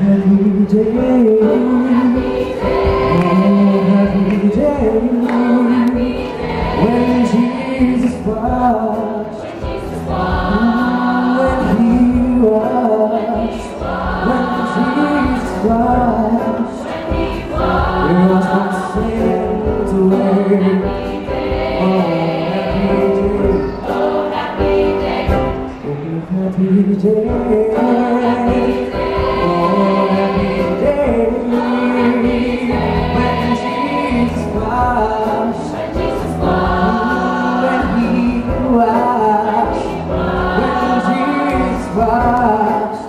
When Jesus washed, when He washed, when Jesus washed, He washed my sins away. Oh, happy day, oh, happy day, oh, Washed,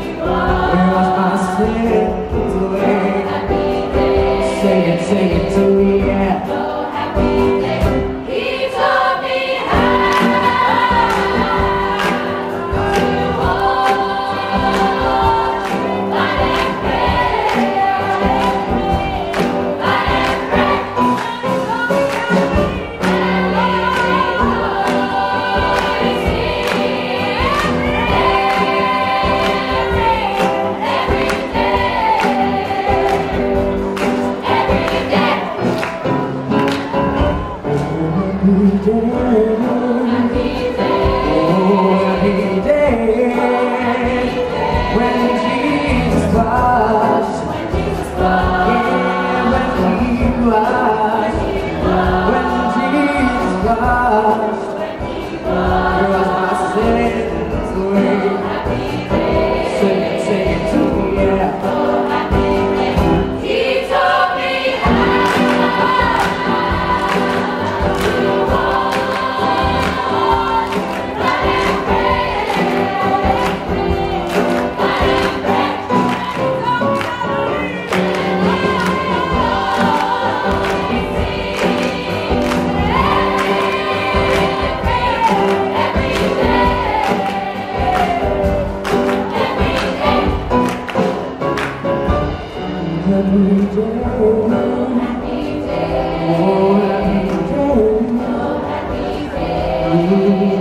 he washed my away. Sing it, sing it to me, yeah. Washed, He washed my sins away.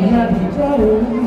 i have you trouble.